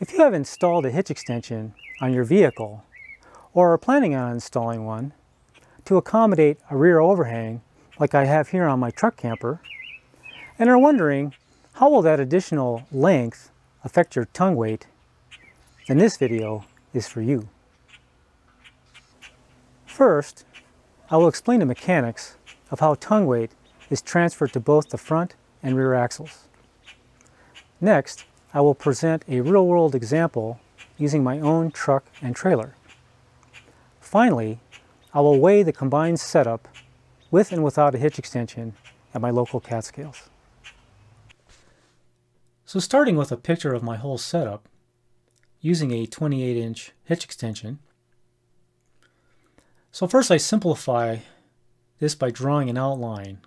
If you have installed a hitch extension on your vehicle or are planning on installing one to accommodate a rear overhang like I have here on my truck camper and are wondering how will that additional length affect your tongue weight, then this video is for you. First, I will explain the mechanics of how tongue weight is transferred to both the front and rear axles. Next, I will present a real-world example using my own truck and trailer. Finally, I will weigh the combined setup with and without a hitch extension at my local CAT Scales. So starting with a picture of my whole setup, using a 28-inch hitch extension. So first I simplify this by drawing an outline.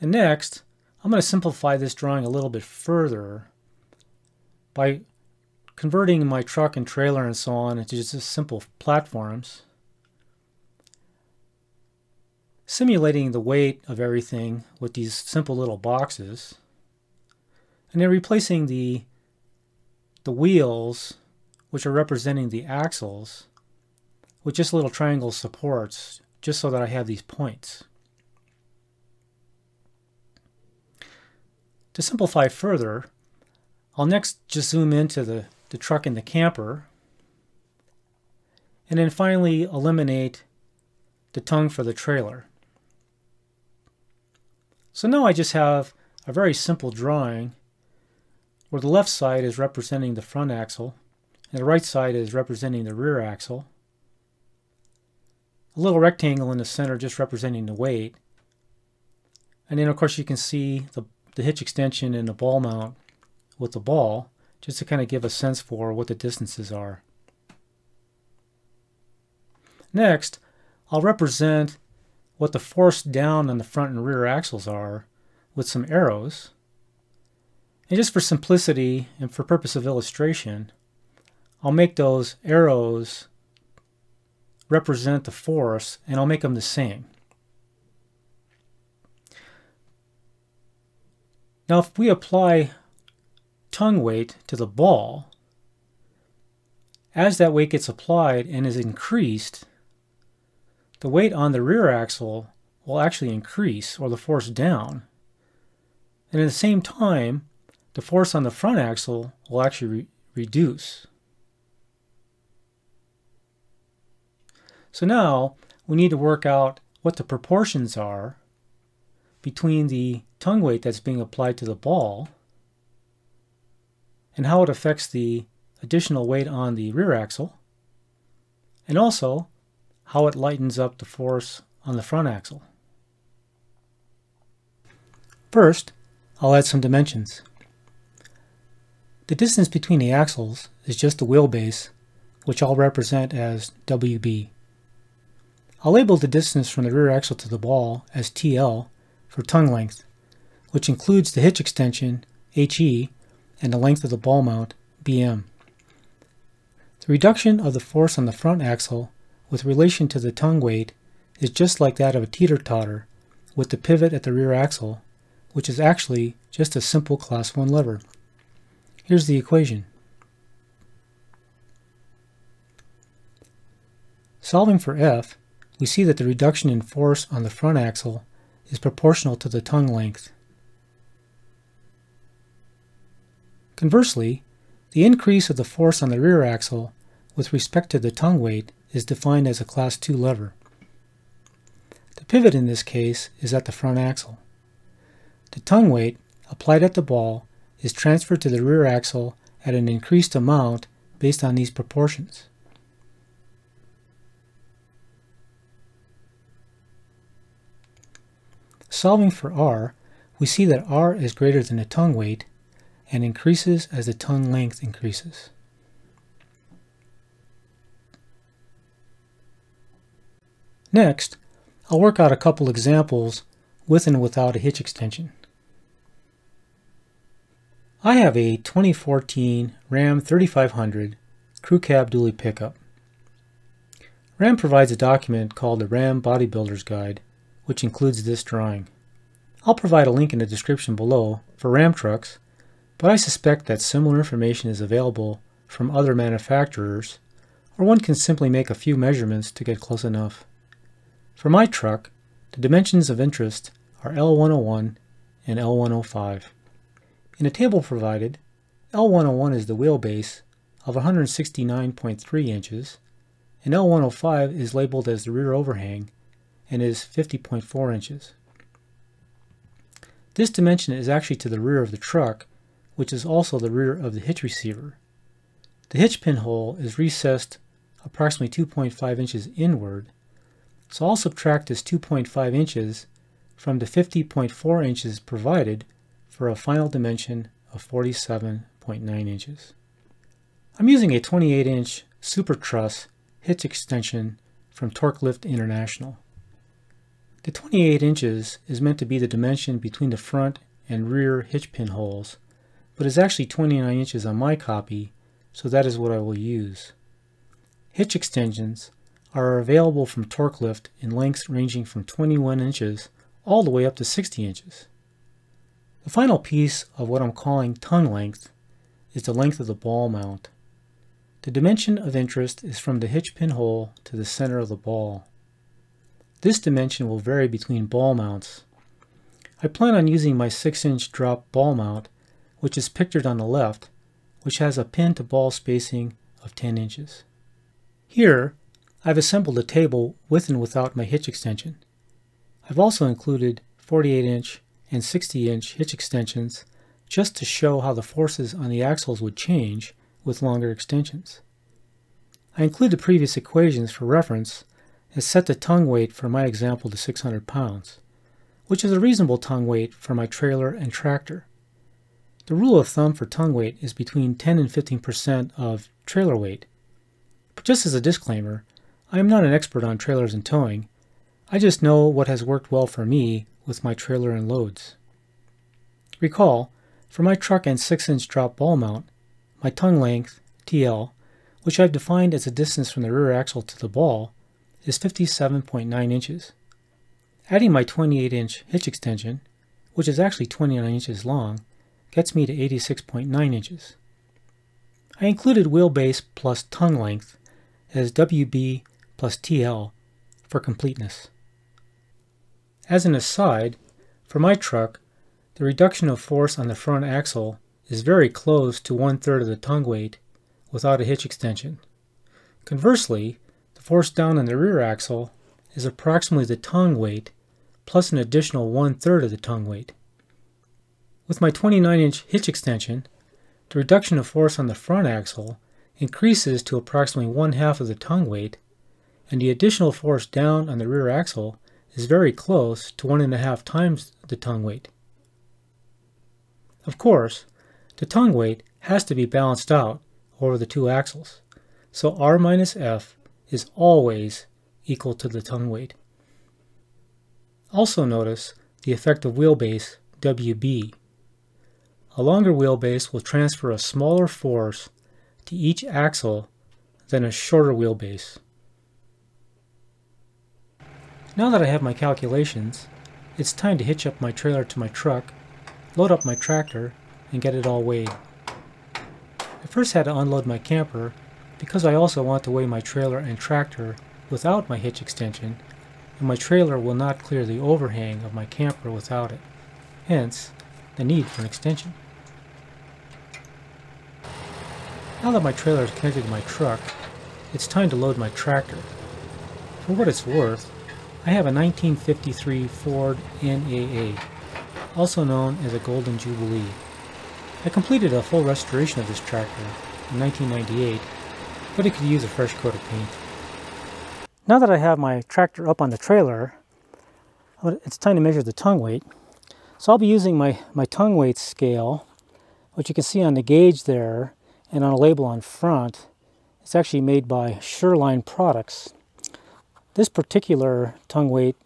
And next, I'm going to simplify this drawing a little bit further by converting my truck and trailer and so on into just simple platforms, simulating the weight of everything with these simple little boxes, and then replacing the, the wheels, which are representing the axles, with just little triangle supports, just so that I have these points. To simplify further, I'll next just zoom into the, the truck and the camper, and then finally eliminate the tongue for the trailer. So now I just have a very simple drawing where the left side is representing the front axle and the right side is representing the rear axle. A little rectangle in the center just representing the weight. And then of course you can see the the hitch extension and the ball mount with the ball just to kind of give a sense for what the distances are. Next, I'll represent what the force down on the front and rear axles are with some arrows. And just for simplicity and for purpose of illustration, I'll make those arrows represent the force and I'll make them the same. Now if we apply tongue weight to the ball, as that weight gets applied and is increased, the weight on the rear axle will actually increase, or the force down. And at the same time, the force on the front axle will actually re reduce. So now we need to work out what the proportions are between the tongue weight that's being applied to the ball and how it affects the additional weight on the rear axle and also how it lightens up the force on the front axle. First, I'll add some dimensions. The distance between the axles is just the wheelbase, which I'll represent as WB. I'll label the distance from the rear axle to the ball as TL for tongue length, which includes the hitch extension, HE, and the length of the ball mount, BM. The reduction of the force on the front axle with relation to the tongue weight is just like that of a teeter-totter with the pivot at the rear axle, which is actually just a simple class 1 lever. Here's the equation. Solving for F, we see that the reduction in force on the front axle is proportional to the tongue length. Conversely, the increase of the force on the rear axle with respect to the tongue weight is defined as a class 2 lever. The pivot in this case is at the front axle. The tongue weight applied at the ball is transferred to the rear axle at an increased amount based on these proportions. Solving for r, we see that r is greater than the tongue weight and increases as the tongue length increases. Next, I'll work out a couple examples with and without a hitch extension. I have a 2014 Ram 3500 crew cab dually pickup. Ram provides a document called the Ram Bodybuilder's Guide which includes this drawing. I'll provide a link in the description below for Ram trucks, but I suspect that similar information is available from other manufacturers, or one can simply make a few measurements to get close enough. For my truck, the dimensions of interest are L101 and L105. In the table provided, L101 is the wheelbase of 169.3 inches, and L105 is labeled as the rear overhang and is 50.4 inches. This dimension is actually to the rear of the truck, which is also the rear of the hitch receiver. The hitch pin hole is recessed approximately 2.5 inches inward, so I'll subtract this 2.5 inches from the 50.4 inches provided for a final dimension of 47.9 inches. I'm using a 28 inch SuperTruss hitch extension from TorkLift International. The 28 inches is meant to be the dimension between the front and rear hitch pin holes, but is actually 29 inches on my copy, so that is what I will use. Hitch extensions are available from TorkLift in lengths ranging from 21 inches all the way up to 60 inches. The final piece of what I'm calling tongue length is the length of the ball mount. The dimension of interest is from the hitch pin hole to the center of the ball. This dimension will vary between ball mounts. I plan on using my 6-inch drop ball mount, which is pictured on the left, which has a pin to ball spacing of 10 inches. Here, I've assembled a table with and without my hitch extension. I've also included 48-inch and 60-inch hitch extensions just to show how the forces on the axles would change with longer extensions. I include the previous equations for reference and set the tongue weight for my example to 600 pounds, which is a reasonable tongue weight for my trailer and tractor. The rule of thumb for tongue weight is between 10 and 15% of trailer weight. But just as a disclaimer, I am not an expert on trailers and towing. I just know what has worked well for me with my trailer and loads. Recall, for my truck and 6-inch drop ball mount, my tongue length, TL, which I've defined as the distance from the rear axle to the ball, is 57.9 inches. Adding my 28 inch hitch extension, which is actually 29 inches long, gets me to 86.9 inches. I included wheelbase plus tongue length as WB plus TL for completeness. As an aside, for my truck, the reduction of force on the front axle is very close to one-third of the tongue weight without a hitch extension. Conversely, the force down on the rear axle is approximately the tongue weight plus an additional one-third of the tongue weight. With my 29-inch hitch extension, the reduction of force on the front axle increases to approximately one-half of the tongue weight, and the additional force down on the rear axle is very close to one and a half times the tongue weight. Of course, the tongue weight has to be balanced out over the two axles, so R minus F is always equal to the tongue weight. Also notice the effect of wheelbase WB. A longer wheelbase will transfer a smaller force to each axle than a shorter wheelbase. Now that I have my calculations, it's time to hitch up my trailer to my truck, load up my tractor, and get it all weighed. I first had to unload my camper because I also want to weigh my trailer and tractor without my hitch extension, and my trailer will not clear the overhang of my camper without it, hence the need for an extension. Now that my trailer is connected to my truck, it's time to load my tractor. For what it's worth, I have a 1953 Ford NAA, also known as a Golden Jubilee. I completed a full restoration of this tractor in 1998, but it could use a fresh coat of paint. Now that I have my tractor up on the trailer, it's time to measure the tongue weight. So I'll be using my, my tongue weight scale, which you can see on the gauge there and on a label on front. It's actually made by Sherline Products. This particular tongue weight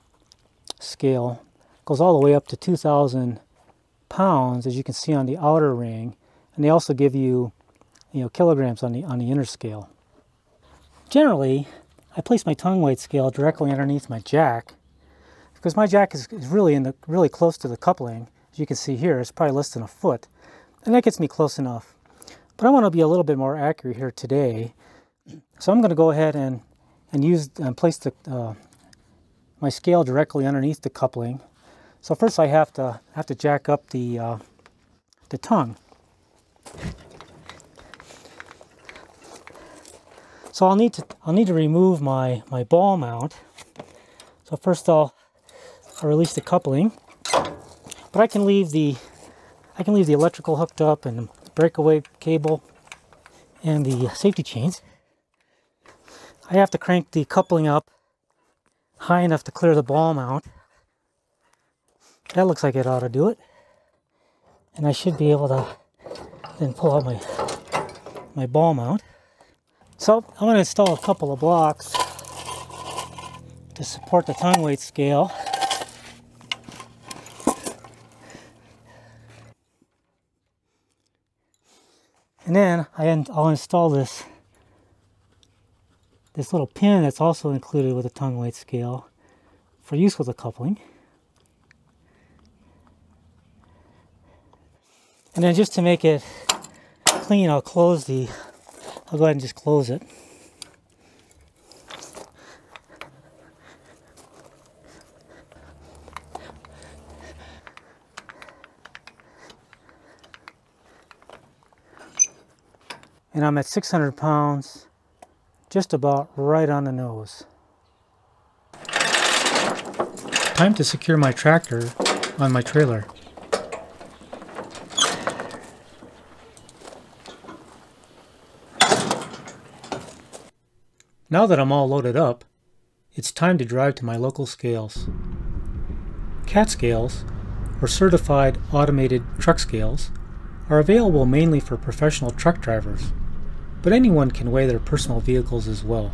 scale goes all the way up to 2,000 pounds, as you can see on the outer ring, and they also give you, you know, kilograms on the on the inner scale. Generally, I place my tongue weight scale directly underneath my jack because my jack is, is really in the really close to the coupling. As you can see here, it's probably less than a foot. And that gets me close enough. But I want to be a little bit more accurate here today. So I'm going to go ahead and, and use and place the, uh, my scale directly underneath the coupling. So first I have to have to jack up the uh, the tongue. So I'll need to I'll need to remove my my ball mount. So first I'll, I'll release the coupling, but I can leave the I can leave the electrical hooked up and the breakaway cable and the safety chains. I have to crank the coupling up high enough to clear the ball mount. That looks like it ought to do it. And I should be able to then pull out my my ball mount. So I'm going to install a couple of blocks to support the tongue weight scale. And then I, will install this this little pin that's also included with the tongue weight scale for use with the coupling. And then just to make it clean, I'll close the, I'll go ahead and just close it. And I'm at 600 pounds, just about right on the nose. Time to secure my tractor on my trailer. Now that I'm all loaded up, it's time to drive to my local scales. CAT scales, or Certified Automated Truck Scales, are available mainly for professional truck drivers, but anyone can weigh their personal vehicles as well.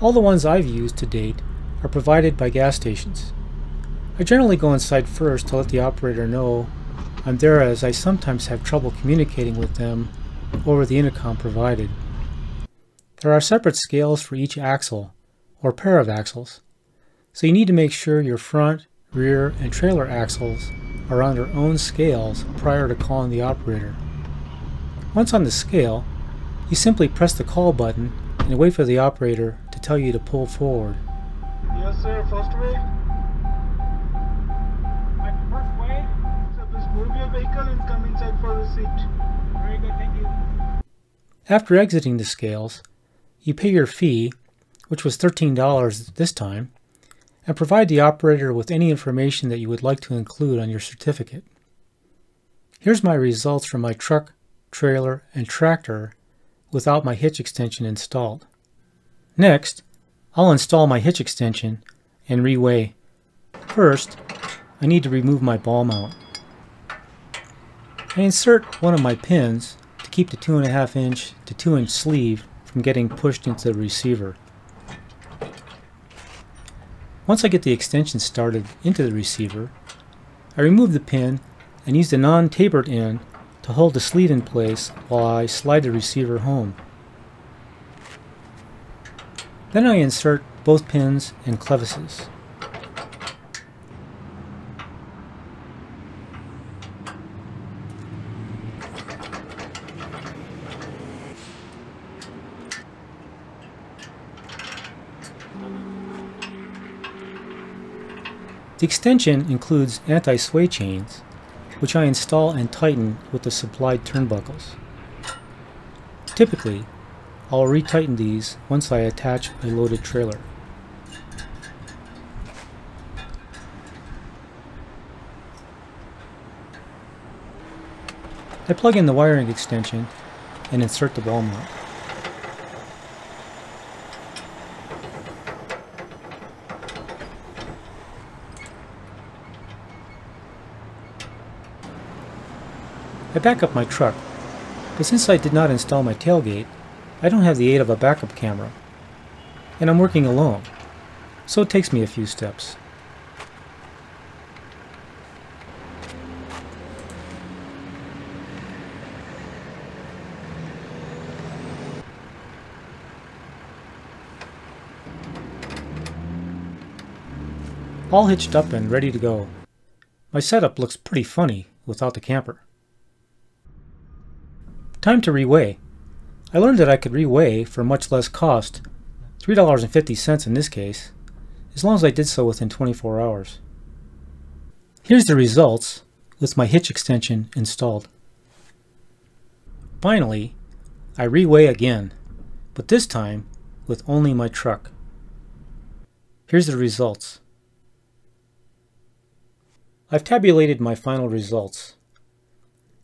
All the ones I've used to date are provided by gas stations. I generally go inside first to let the operator know I'm there as I sometimes have trouble communicating with them over the intercom provided. There are separate scales for each axle, or pair of axles, so you need to make sure your front, rear, and trailer axles are on their own scales prior to calling the operator. Once on the scale, you simply press the call button and wait for the operator to tell you to pull forward. Yes sir, first weigh. My first weigh? So please move your vehicle and come inside for a seat. Very good, thank you. After exiting the scales, you pay your fee, which was $13 this time, and provide the operator with any information that you would like to include on your certificate. Here's my results from my truck, trailer, and tractor without my hitch extension installed. Next, I'll install my hitch extension and reweigh. First, I need to remove my ball mount. I insert one of my pins to keep the 2.5 inch to 2 inch sleeve from getting pushed into the receiver. Once I get the extension started into the receiver, I remove the pin and use the non-tapered end to hold the sleeve in place while I slide the receiver home. Then I insert both pins and clevises. The extension includes anti-sway chains, which I install and tighten with the supplied turnbuckles. Typically, I'll retighten these once I attach a loaded trailer. I plug in the wiring extension and insert the ball mount. I back up my truck, but since I did not install my tailgate, I don't have the aid of a backup camera, and I'm working alone, so it takes me a few steps. All hitched up and ready to go. My setup looks pretty funny without the camper. Time to reweigh. I learned that I could reweigh for much less cost, $3.50 in this case, as long as I did so within 24 hours. Here's the results with my hitch extension installed. Finally, I reweigh again, but this time with only my truck. Here's the results. I've tabulated my final results.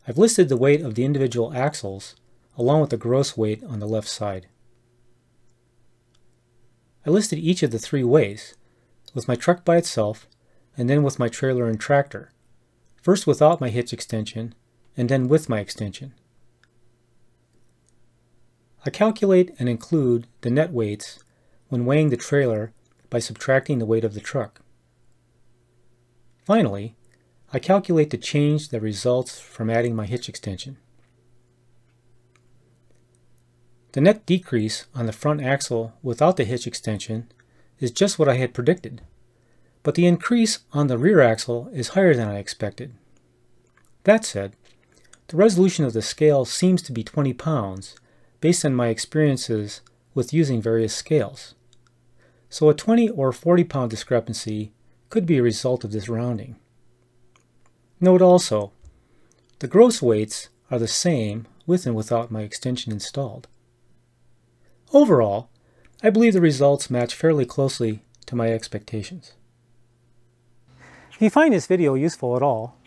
I've listed the weight of the individual axles along with the gross weight on the left side. I listed each of the three ways, with my truck by itself and then with my trailer and tractor, first without my hitch extension and then with my extension. I calculate and include the net weights when weighing the trailer by subtracting the weight of the truck. Finally, I calculate the change that results from adding my hitch extension. The net decrease on the front axle without the hitch extension is just what I had predicted, but the increase on the rear axle is higher than I expected. That said, the resolution of the scale seems to be 20 pounds based on my experiences with using various scales. So a 20 or 40 pound discrepancy could be a result of this rounding. Note also, the gross weights are the same with and without my extension installed. Overall, I believe the results match fairly closely to my expectations. If you find this video useful at all,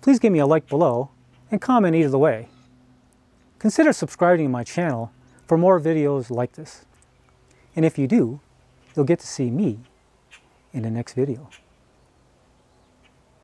please give me a like below and comment either way. Consider subscribing to my channel for more videos like this. And if you do, you'll get to see me in the next video.